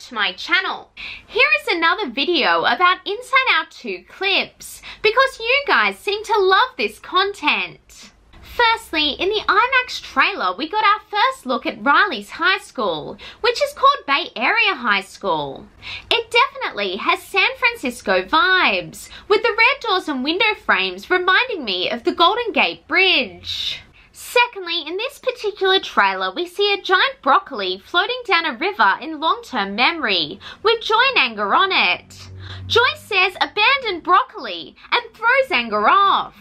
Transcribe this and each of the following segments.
to my channel. Here is another video about Inside Out 2 clips, because you guys seem to love this content. Firstly, in the IMAX trailer, we got our first look at Riley's high school, which is called Bay Area High School. It definitely has San Francisco vibes, with the red doors and window frames reminding me of the Golden Gate Bridge. Secondly, in this particular trailer, we see a giant broccoli floating down a river in long-term memory, with Joy and Anger on it. Joy says abandon broccoli and throws Anger off.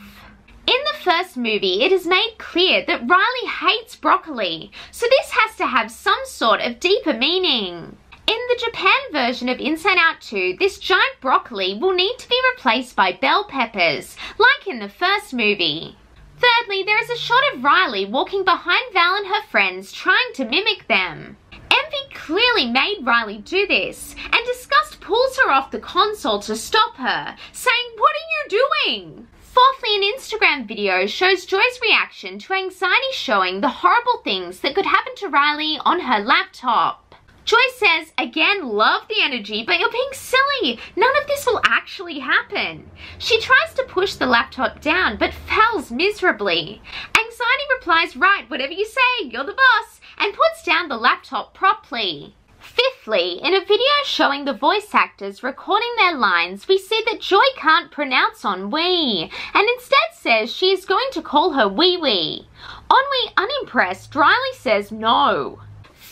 In the first movie, it is made clear that Riley hates broccoli, so this has to have some sort of deeper meaning. In the Japan version of Inside Out 2, this giant broccoli will need to be replaced by bell peppers, like in the first movie. Thirdly, there is a shot of Riley walking behind Val and her friends trying to mimic them. Envy clearly made Riley do this, and Disgust pulls her off the console to stop her, saying, What are you doing? Fourthly, an Instagram video shows Joy's reaction to anxiety showing the horrible things that could happen to Riley on her laptop. Joy says, again, love the energy, but you're being silly. None of this will actually happen. She tries to push the laptop down, but fails miserably. Anxiety replies, right, whatever you say, you're the boss, and puts down the laptop properly. Fifthly, in a video showing the voice actors recording their lines, we see that Joy can't pronounce ennui, and instead says she is going to call her Wee Wee. Ennui unimpressed, dryly says no.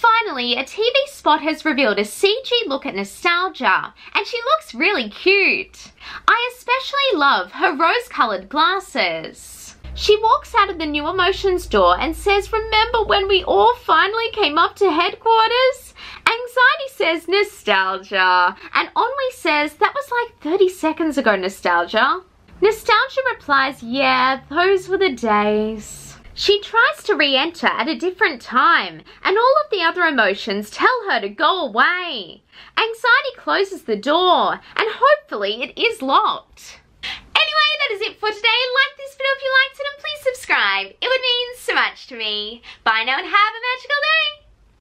Finally, a TV spot has revealed a CG look at nostalgia, and she looks really cute. I especially love her rose-coloured glasses. She walks out of the New Emotions door and says, remember when we all finally came up to headquarters? Anxiety says nostalgia, and Ennui says that was like 30 seconds ago nostalgia. Nostalgia replies, yeah, those were the days. She tries to re-enter at a different time, and all of the other emotions tell her to go away. Anxiety closes the door, and hopefully it is locked. Anyway, that is it for today. Like this video if you liked it, and please subscribe. It would mean so much to me. Bye now and have a magical day.